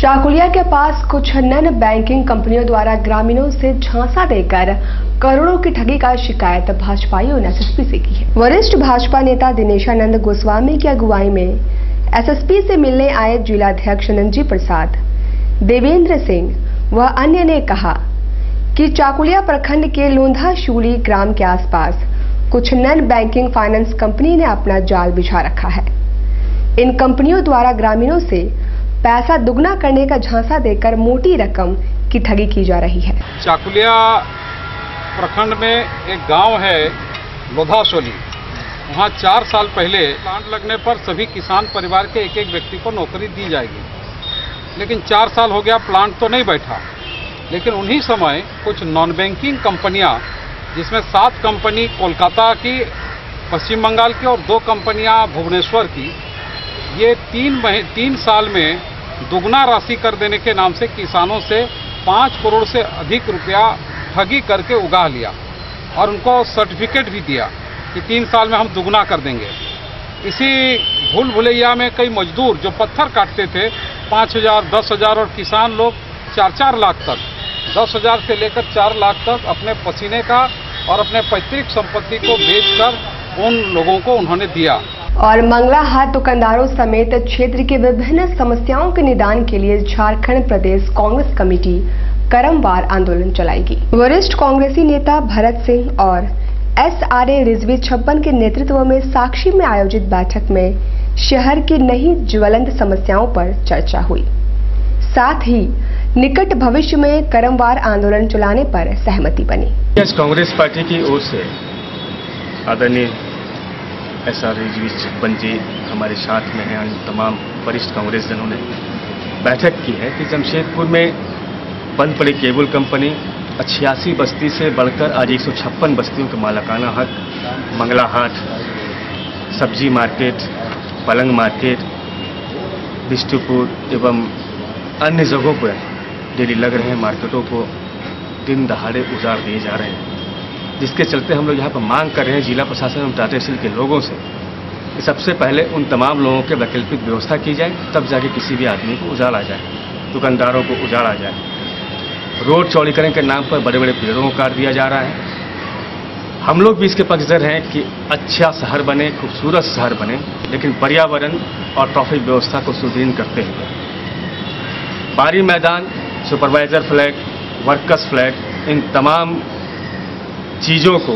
चाकुलिया के पास कुछ none banking कंपनियों द्वारा ग्रामीणों से झांसा देकर करोड़ों की ठगी का शिकायत भाजपाइयों ने एसएसपी से की है। वरिष्ठ भाजपा नेता दिनेशानंद गोस्वामी की अगुवाई में एसएसपी से मिलने आए जिलाध्यक्ष नंजी प्रसाद, देवेंद्र सिंह व अन्य ने कहा कि चाकुलिया प्रखंड के लोंधा शूली ग्राम के आसपास कुछ नन बैंकिंग फाइनेंस कंपनी ने अपना जाल बिछा रखा है। इन कंपनियों द्वारा ग्रामीणों से पैसा दुगना करने का झांसा देकर मोटी रकम की ठगी की जा रही है। चाकुलिया प्रखंड में एक गाँव है लोधासोली वहाँ चार साल पहले प्लांट लगने पर सभी किसान परिवार के एक एक व्यक्ति को नौकरी दी जाएगी। लेकिन चार साल हो गया प्लांट तो नहीं बैठा। लेकिन उन्हीं समय कुछ नॉन बैंकिंग कंपनियाँ, जिसमें सात कंपनी कोलकाता की, पश्चिम बंगाल की और दो कंपनियाँ भुवनेश्वर की, ये तीन मही, तीन साल में दुगना राशि कर देने के नाम से किसानों से पाँच करोड़ से अधिक रुपया ठगी करके उगा लिया और उनको सर्टिफिकेट भी दिया कि तीन साल में हम दुगना कर देंगे। इसी भूल भुलैया में कई मजदूर जो पत्थर काटते थे, पाँच हज़ार, दस हज़ार और किसान लोग चार चार लाख तक, दस हज़ार से लेकर चार लाख तक अपने पसीने का और अपने पैतृक संपत्ति को बेचकर उन लोगों को उन्होंने दिया। और मंगला हाट दुकानदारों समेत क्षेत्र की विभिन्न समस्याओं के निदान के लिए झारखंड प्रदेश कांग्रेस कमेटी करमवार आंदोलन चलाएगी। वरिष्ठ कांग्रेसी नेता भरत सिंह और एस आर ए रिजवी छप्पन के नेतृत्व में साक्षी में आयोजित बैठक में शहर की नई ज्वलंत समस्याओं पर चर्चा हुई। साथ ही निकट भविष्य में करमवार आंदोलन चलाने पर सहमति बनी। कांग्रेस पार्टी की ओर से आदरणीय एस आर छप्पन जी हमारे साथ में हैं तमाम वरिष्ठ कांग्रेस जनों ने बैठक की है कि जमशेदपुर में बंद पड़ी केबल कंपनी, छियासी बस्ती से बढ़कर आज एक सौ छप्पन बस्तियों का मालकाना हक, मंगला हाट, सब्ज़ी मार्केट, पलंग मार्केट, बिष्टुपुर एवं अन्य जगहों पर डेली लग रहे हैं मार्केटों को दिन दहाड़े उजाड़ दिए जा रहे हैं। जिसके चलते हम लोग यहाँ पर मांग कर रहे हैं जिला प्रशासन एवं टाटा स्टील के लोगों से कि सबसे पहले उन तमाम लोगों के वैकल्पिक व्यवस्था की जाए, तब जाके किसी भी आदमी को उजाड़ा जाए, दुकानदारों को उजाड़ा जाए। रोड चौड़ीकरण के नाम पर बड़े बड़े पेड़ों को काट दिया जा रहा है। हम लोग भी इसके पक्षधर हैं कि अच्छा शहर बने, खूबसूरत शहर बने, लेकिन पर्यावरण और ट्रैफ़िक व्यवस्था को सुदृढ़ करते हुए। बारी मैदान, सुपरवाइजर फ्लैग वर्कर्स फ्लैग इन तमाम चीज़ों को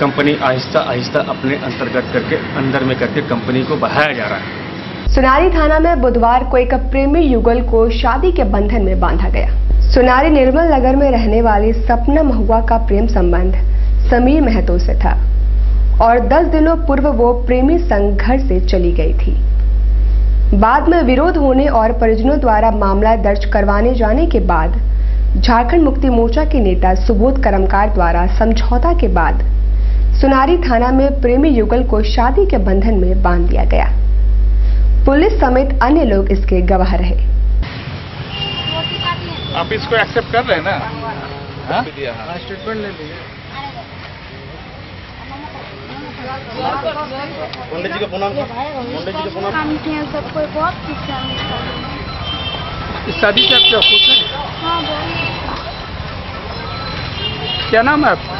कंपनी आहिस्ता आहिस्ता अपने अंतर्गत करके, अंदर में करके कंपनी को बढ़ाया जा रहा है। सुनारी थाना में बुधवार को एक प्रेमी युगल को शादी के बंधन में बांधा गया। सुनारी निर्मल नगर में रहने वाली सपना महुआ का प्रेम संबंध समीर महतो से था और 10 दिनों पूर्व वो प्रेमी संग घर से चली गई थी। बाद में विरोध होने और परिजनों द्वारा मामला दर्ज करवाने जाने के बाद झारखंड मुक्ति मोर्चा के नेता सुबोध करमकार द्वारा समझौता के बाद सुनारी थाना में प्रेमी युगल को शादी के बंधन में बाँध दिया गया। पुलिस समेत अन्य लोग इसके गवाह रहे। आप इसको एक्सेप्ट कर रहे हैं ना? स्टेटमेंट ले लीजिए पंडित जी का फ़ोन पंडित जी का फ़ोन सबको बहुत इस शादी से आप क्या खुश हैं? हाँ बहुत क्या नाम है आपका?